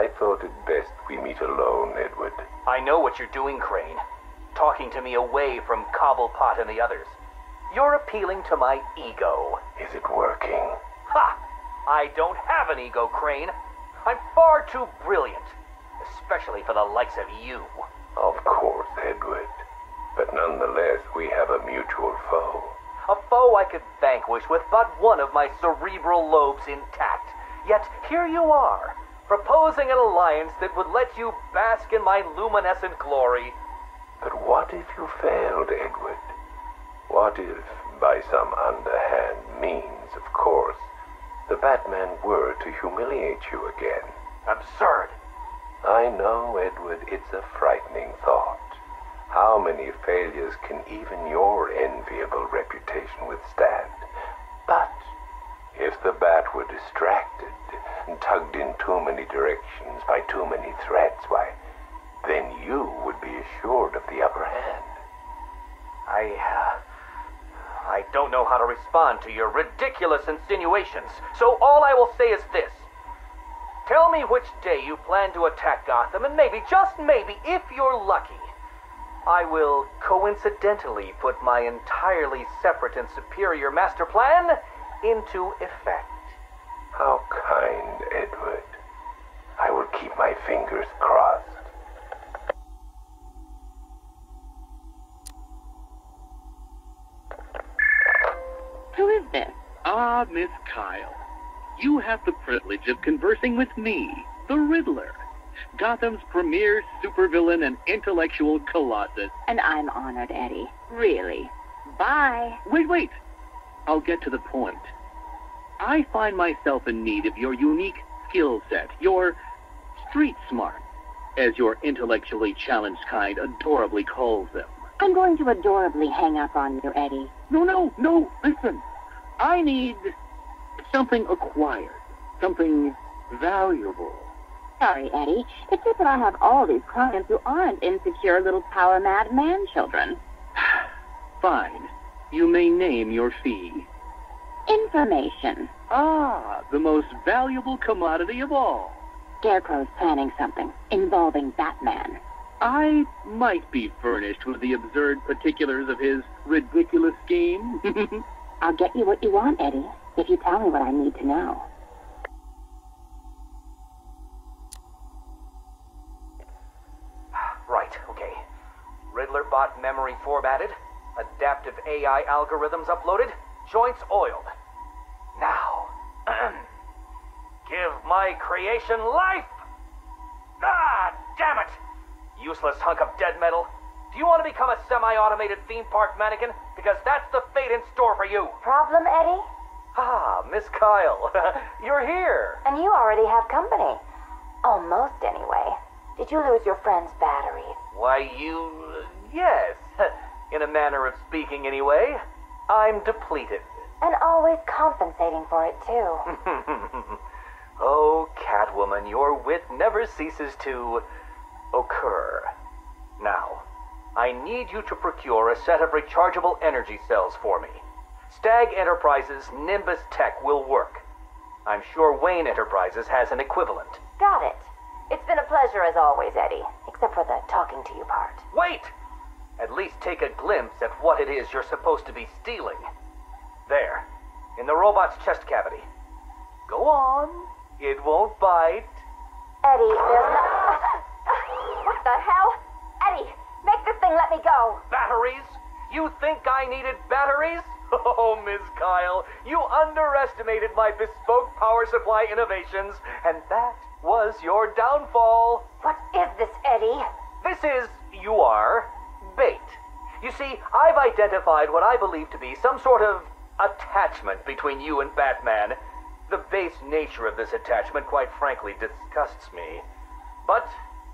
I thought it best we meet alone, Edward. I know what you're doing, Crane. Talking to me away from Cobblepot and the others. You're appealing to my ego. Is it working? Ha! I don't have an ego, Crane. I'm far too brilliant. Especially for the likes of you. Of course, Edward. But nonetheless, we have a mutual foe. A foe I could vanquish with but one of my cerebral lobes intact. Yet here you are, proposing an alliance that would let you bask in my luminescent glory. But what if you failed, Edward? What if, by some underhand means, of course, the Batman were to humiliate you again? Absurd. I know, Edward, it's a frightening thought. How many failures can even your enviable reputation withstand? If the Bat were distracted and tugged in too many directions by too many threats, why, then you would be assured of the upper hand. I, uh, I don't know how to respond to your ridiculous insinuations, so all I will say is this. Tell me which day you plan to attack Gotham, and maybe, just maybe, if you're lucky, I will coincidentally put my entirely separate and superior master plan into effect. How kind, Edward. I will keep my fingers crossed. Who is this? Ah, Miss Kyle. You have the privilege of conversing with me, the Riddler, Gotham's premier supervillain and intellectual colossus. And I'm honored, Eddie. Really. Bye. Wait, wait. I'll get to the point. I find myself in need of your unique skill set, your street smart, as your intellectually challenged kind adorably calls them. I'm going to adorably hang up on you, Eddie. No, no, no, listen. I need something acquired, something valuable. Sorry, Eddie. It's just that I have all these clients who aren't insecure little power mad man children. Fine. You may name your fee. Information. Ah, the most valuable commodity of all. Scarecrow's planning something involving Batman. I might be furnished with the absurd particulars of his ridiculous scheme. I'll get you what you want, Eddie, if you tell me what I need to know. Right, okay. Riddler bot memory formatted, adaptive AI algorithms uploaded, joints oiled. Now, give my creation life! Ah, damn it! Useless hunk of dead metal. Do you want to become a semi-automated theme park mannequin? Because that's the fate in store for you. Problem, Eddie? Ah, Miss Kyle, you're here. And you already have company. Almost, anyway. Did you lose your friend's batteries? Why, you. yes. In a manner of speaking, anyway. I'm depleted. And always compensating for it, too. oh, Catwoman, your wit never ceases to occur. Now, I need you to procure a set of rechargeable energy cells for me. Stagg Enterprises Nimbus Tech will work. I'm sure Wayne Enterprises has an equivalent. Got it. It's been a pleasure as always, Eddie. Except for the talking to you part. Wait! At least take a glimpse at what it is you're supposed to be stealing. There, in the robot's chest cavity. Go on. It won't bite. Eddie, there's no. what the hell? Eddie, make this thing let me go. Batteries? You think I needed batteries? Oh, Miss Kyle, you underestimated my bespoke power supply innovations, and that was your downfall. What is this, Eddie? This is, you are. You see, I've identified what I believe to be some sort of attachment between you and Batman. The base nature of this attachment, quite frankly, disgusts me. But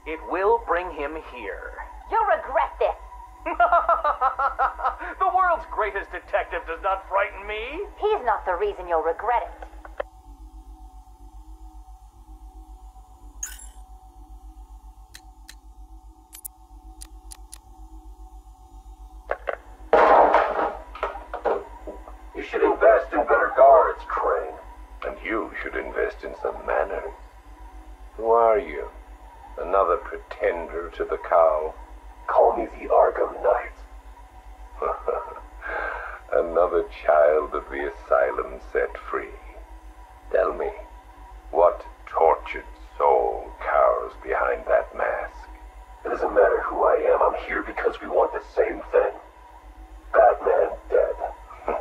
it will bring him here. You'll regret this. the world's greatest detective does not frighten me. He's not the reason you'll regret it. You should invest in some manners. Who are you? Another pretender to the cow? Call me the Arkham Knight. Another child of the asylum set free. Tell me, what tortured soul cowers behind that mask? It doesn't matter who I am, I'm here because we want the same thing. Batman dead.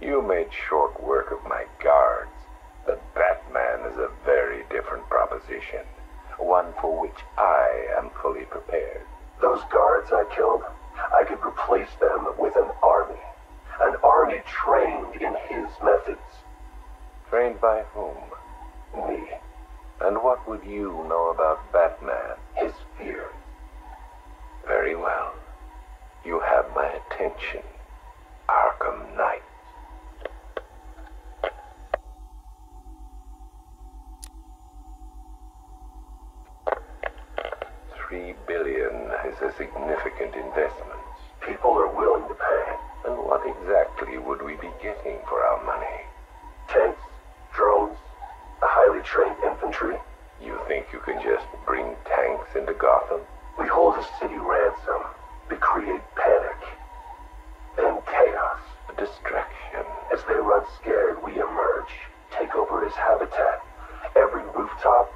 you made short work of my guards. Is a very different proposition. One for which I am fully prepared. Those guards I killed, I could replace them with an army. An army trained in his methods. Trained by whom? Me. And what would you know about Batman? His fear. Very well. You have my attention, Arkham Knight. Is a significant investment. People are willing to pay. And what exactly would we be getting for our money? Tanks, drones, a highly trained infantry. You think you can just bring tanks into Gotham? We hold a city ransom. We create panic. Then chaos. A distraction. As they run scared, we emerge, take over his habitat. Every rooftop,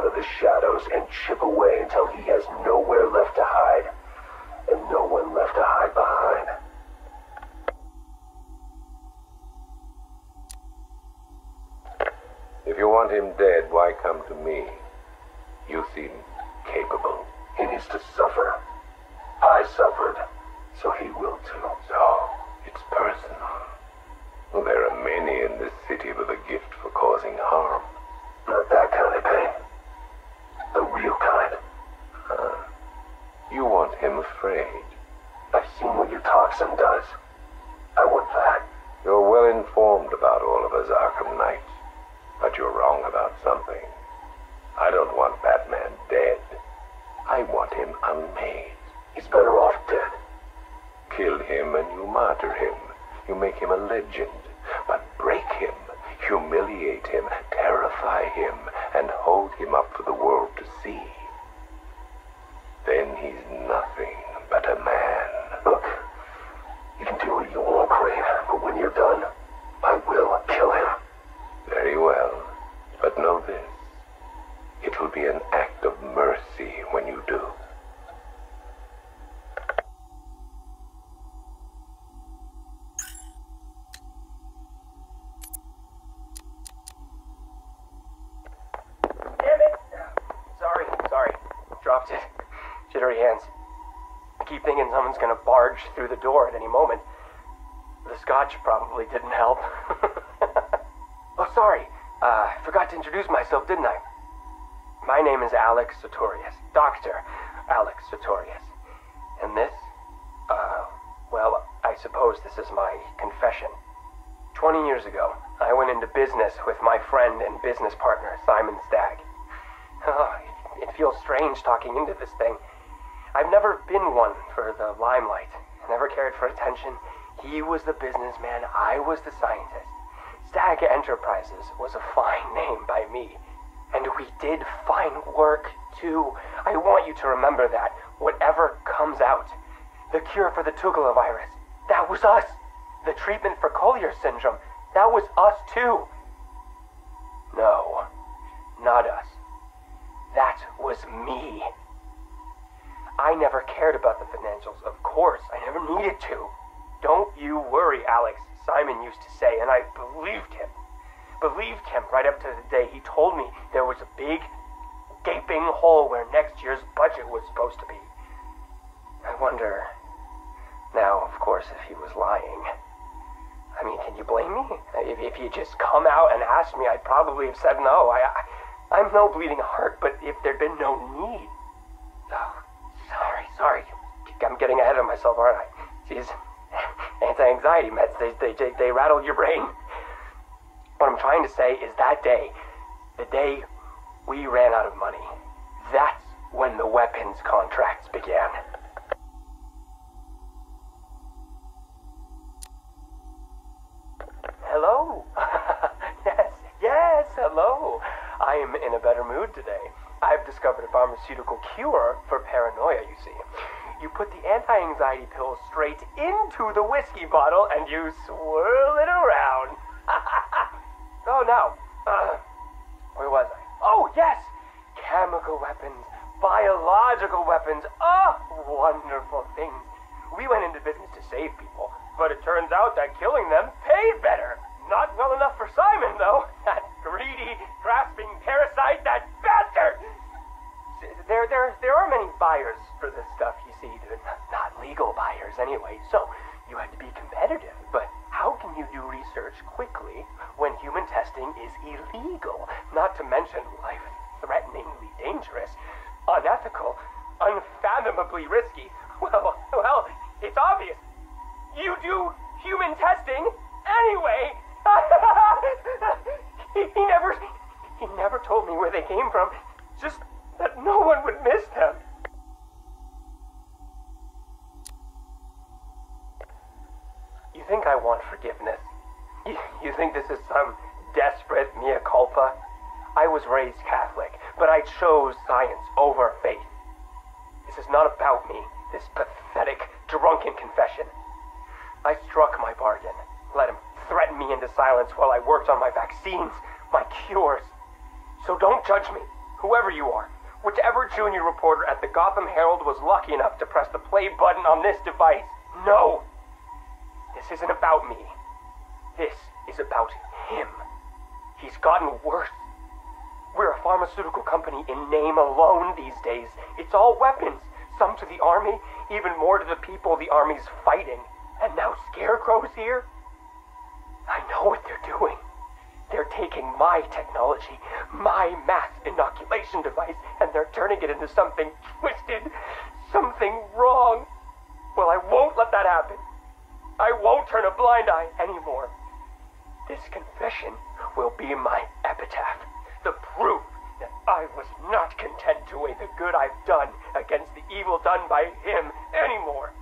out of the shadows and chip away until he has nowhere left to hide. And no one left to hide behind. If you want him dead, why come to me? You seem capable. He needs to suffer. I suffered, so he will too. So, it's personal. There are many in this city with a gift for causing harm. Not that kind of pain. The real kind. Huh. You want him afraid. I've seen what your toxin does. I want that. You're well informed about all of us, Arkham Knights, But you're wrong about something. I don't want Batman dead. I want him unmade. He's better off dead. Kill him and you martyr him. You make him a legend. But break him, humiliate him, terrify him, and hold him up for the world to see. Thinking someone's gonna barge through the door at any moment. The scotch probably didn't help. oh, sorry. Uh, I forgot to introduce myself, didn't I? My name is Alex Sartorius. Dr. Alex Sartorius. And this? Uh, well, I suppose this is my confession. Twenty years ago, I went into business with my friend and business partner, Simon Stagg. Oh, it feels strange talking into this thing. I've never been one for the limelight. Never cared for attention. He was the businessman, I was the scientist. Stagg Enterprises was a fine name by me. And we did fine work, too. I want you to remember that, whatever comes out. The cure for the Tugela virus, that was us. The treatment for Collier syndrome, that was us, too. No, not us. That was me. I never cared about the financials, of course. I never needed to. Don't you worry, Alex, Simon used to say, and I believed him. Believed him right up to the day he told me there was a big, gaping hole where next year's budget was supposed to be. I wonder. Now, of course, if he was lying. I mean, can you blame me? If, if had just come out and asked me, I'd probably have said no. I, I, I'm no bleeding heart, but if there'd been no need. Getting ahead of myself, aren't I? Jeez. Anti-anxiety meds, they, they, they, they rattle your brain. What I'm trying to say is that day, the day we ran out of money, that's when the weapons contracts began. Hello? yes, yes. Hello. I'm in a better mood today. I've discovered a pharmaceutical cure for paranoia, you see. You put the anti anxiety pill straight into the whiskey bottle and you swirl it around. oh, no. Uh, where was I? Oh, yes! Chemical weapons, biological weapons. Oh, wonderful things. We went into business to save people, but it turns out that killing them paid better. Not well enough for Simon, though. That greedy, grasping parasite, that bastard! There, there, there are many buyers for this stuff, you see. Not legal buyers, anyway. So, you have to be competitive. But how can you do research quickly when human testing is illegal? Not to mention life-threateningly dangerous, unethical, unfathomably risky. Well, well, it's obvious. You do human testing anyway. he, he never, he never told me where they came from. Just that no one would miss them. Think I want forgiveness? You, you think this is some desperate mea culpa? I was raised Catholic, but I chose science over faith. This is not about me, this pathetic, drunken confession. I struck my bargain, let him threaten me into silence while I worked on my vaccines, my cures. So don't judge me, whoever you are. Whichever junior reporter at the Gotham Herald was lucky enough to press the play button on this device. No! This isn't about me. This is about him. He's gotten worse. We're a pharmaceutical company in name alone these days. It's all weapons, some to the army, even more to the people the army's fighting. And now Scarecrow's here? I know what they're doing. They're taking my technology, my mass inoculation device, and they're turning it into something twisted, something wrong. Well, I won't let that happen. I won't turn a blind eye anymore. This confession will be my epitaph, the proof that I was not content to weigh the good I've done against the evil done by him anymore.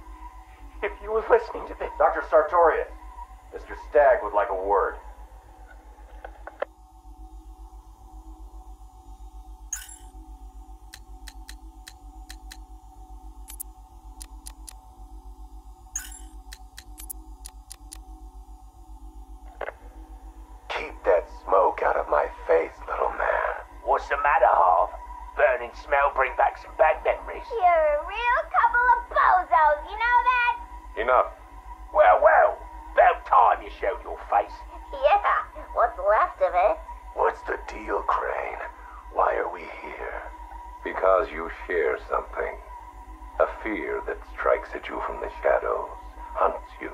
If you were listening to this. Dr. Sartorius, Mr. Stagg would like a word. Enough. Well, well, about time you showed your face. Yeah, what's left of it? What's the deal, Crane? Why are we here? Because you share something. A fear that strikes at you from the shadows, hunts you,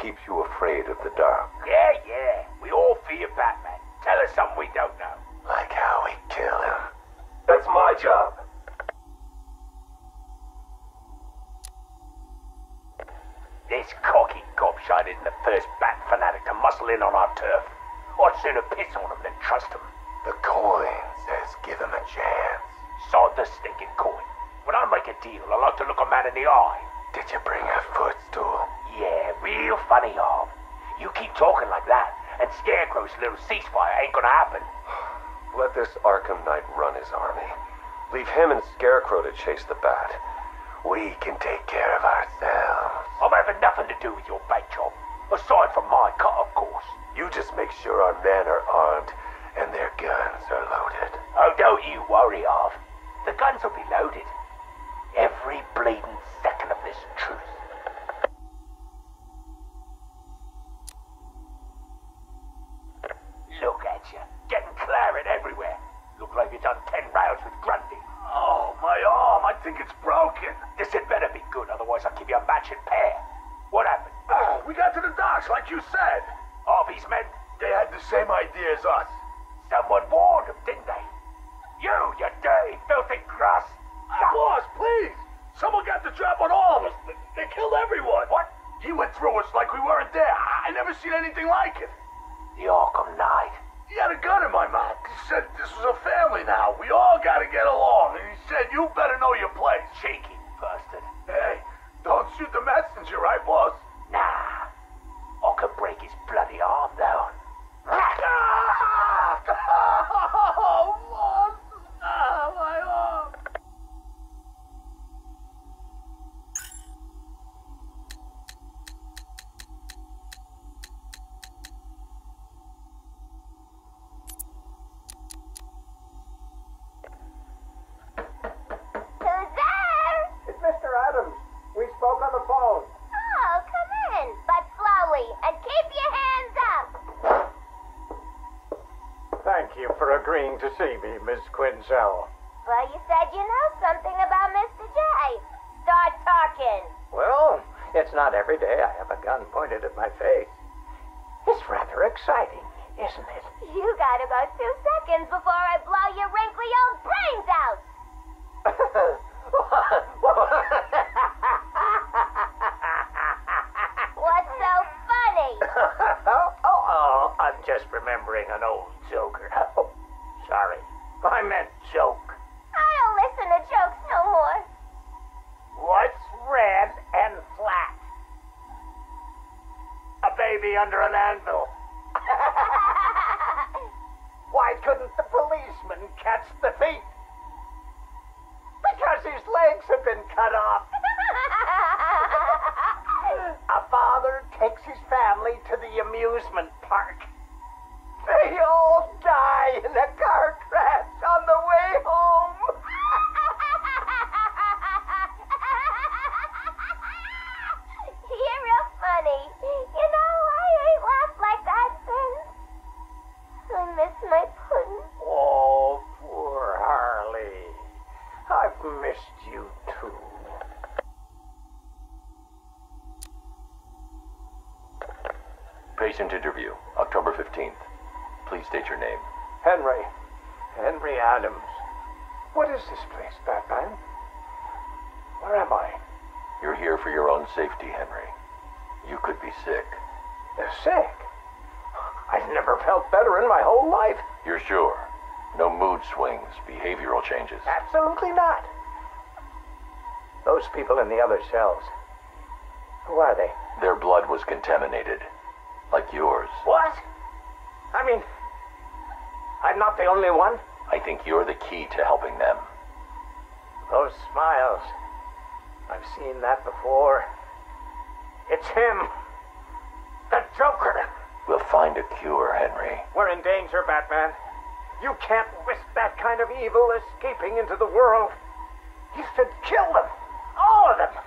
keeps you afraid of the dark. Yeah, yeah, we all fear Batman. Tell us something we don't know. Like how we kill him. That's my job. This cocky the first bat fanatic to muscle in on our turf. I'd sooner piss on him than trust him. The coin says give him a chance. Sod the stinking coin. When I make a deal, I like to look a man in the eye. Did you bring a footstool? Yeah, real funny, Harv. You keep talking like that, and Scarecrow's little ceasefire ain't gonna happen. Let this Arkham Knight run his army. Leave him and Scarecrow to chase the bat. We can take care of ourselves. I'm having nothing to do with your bait job. Aside from my cut, of course. You just make sure our men are armed and their guns are loaded. Oh, don't you worry, Harv. The guns will be loaded. Every bleeding second of this truth. Us. Someone warned them, didn't they? You, you dirty, filthy grass. Boss, please. Someone got the drop on all of us. They, they killed everyone. What? He went through us like we weren't there. I, never seen anything like it. The Arkham Knight. He had a gun in my mouth. He said this was a family now. We all gotta get along. And he said you better know your place. Cheeky bastard. Hey, don't shoot the messenger, right, boss? Quinzel. Well, you said you know something about Mr. J. Start talking. Well, it's not every day I have a gun pointed at my face. It's rather exciting, isn't it? You gotta go two seconds before I amusement park. They all die in a safety, Henry. You could be sick. They're sick. I've never felt better in my whole life. You're sure? No mood swings, behavioral changes. Absolutely not. Those people in the other cells. Who are they? Their blood was contaminated. Like yours. What? I mean, I'm not the only one. I think you're the key to helping them. Those smiles. I've seen that before. It's him. The Joker. We'll find a cure, Henry. We're in danger, Batman. You can't risk that kind of evil escaping into the world. You should kill them. All of them.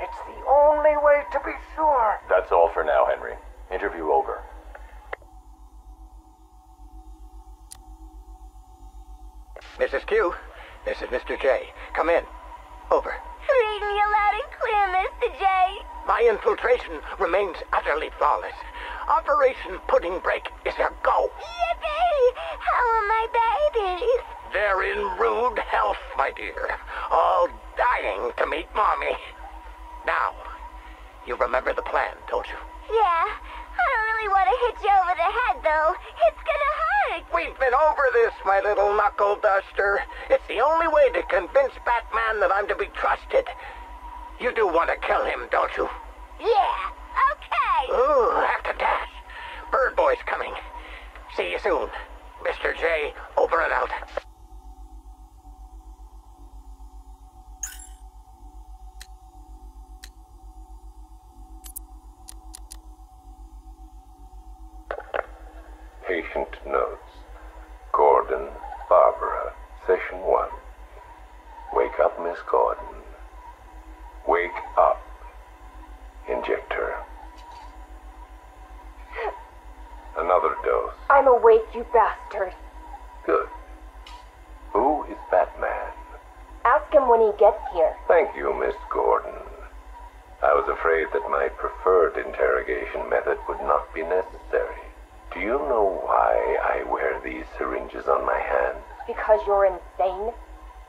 It's the only way to be sure. That's all for now, Henry. Interview over. Mrs. Q, this is Mr. J. Come in. Over. Read me loud and clear, Mr. J. My infiltration remains utterly flawless. Operation Pudding Break is a go. Yippee! How are my babies? They're in rude health, my dear. All dying to meet Mommy. Now, you remember the plan, don't you? Yeah, I don't really want to hit you over the head, though. It's gonna hurt. We've been over this, my little knuckle duster. It's the only way to convince Batman that I'm to be trusted. You do want to kill him, don't you? Yeah, okay. Ooh, have to dash. Bird Boy's coming. See you soon. Mr. J, over and out. I'm awake, you bastard. Good. Who is Batman? Ask him when he gets here. Thank you, Miss Gordon. I was afraid that my preferred interrogation method would not be necessary. Do you know why I wear these syringes on my hands? Because you're insane?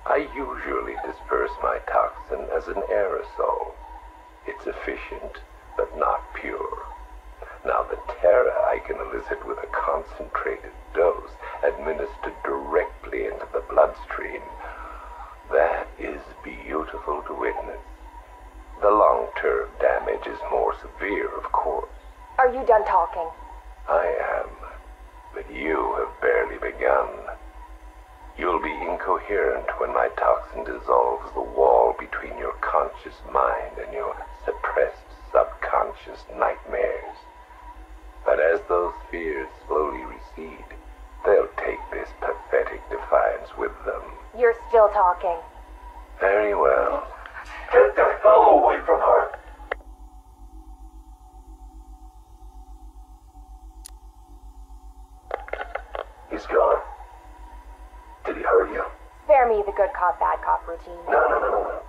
I usually disperse my toxin as an aerosol. It's efficient, but not pure. Now, the terror I can elicit with a concentrated dose administered directly into the bloodstream, that is beautiful to witness. The long-term damage is more severe, of course. Are you done talking? I am, but you have barely begun. You'll be incoherent when my toxin dissolves the wall between your conscious mind and your suppressed subconscious nightmares. But as those fears slowly recede, they'll take this pathetic defiance with them. You're still talking. Very well. Get the hell away from her! He's gone. Did he hurt you? Spare me the good cop, bad cop routine. No, no, no, no, no.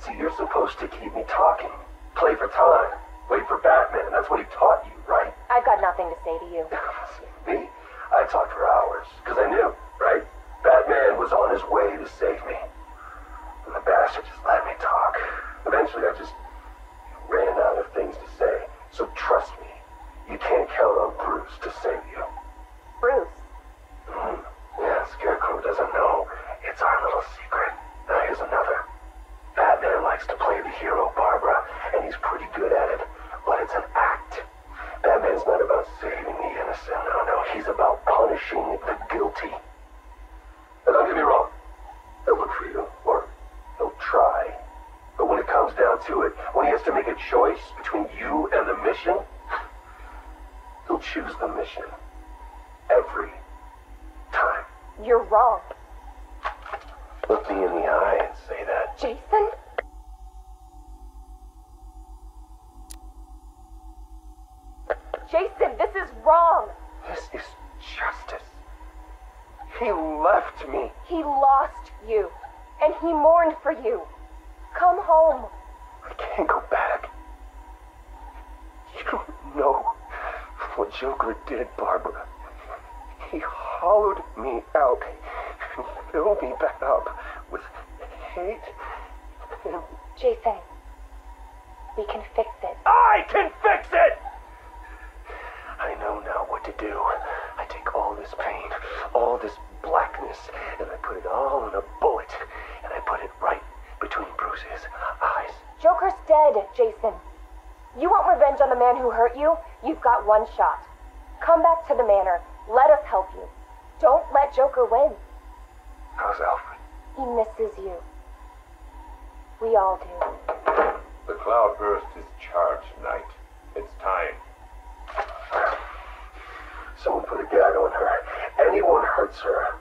See, you're supposed to keep me talking. Play for time. Wait for Batman. That's what he taught you, right? Nothing to say to you. me? I talked for hours. Because I knew, right? Batman was on his way to save me. And the bastard just let me talk. Eventually, I just ran out of things to say. So trust me, you can't count on Bruce to save you. Bruce. Mm. Yeah, Scarecrow doesn't know. It's our little secret. Now here's another. Batman likes to play the hero, Barbara, and he's pretty good at it. But it's an act. Batman's not about saving the innocent. No, no. He's about punishing the guilty. And don't get me wrong. He'll look for you, or he'll try. But when it comes down to it, when he has to make a choice between you and the mission, he'll choose the mission. Every time. You're wrong. Look me in the eye and say that. Jason? Jason, this is wrong. This is justice. He left me. He lost you, and he mourned for you. Come home. I can't go back. You don't know what Joker did, Barbara. He hollowed me out and filled me back up with hate and... Jason, we can fix it. I can fix it! I know now what to do. I take all this pain, all this blackness, and I put it all in a bullet, and I put it right between Bruce's eyes. Joker's dead, Jason. You want revenge on the man who hurt you? You've got one shot. Come back to the manor. Let us help you. Don't let Joker win. How's Alfred? He misses you. We all do. The cloudburst is charged, Knight. It's time. Someone put a gag on her. Anyone hurts her,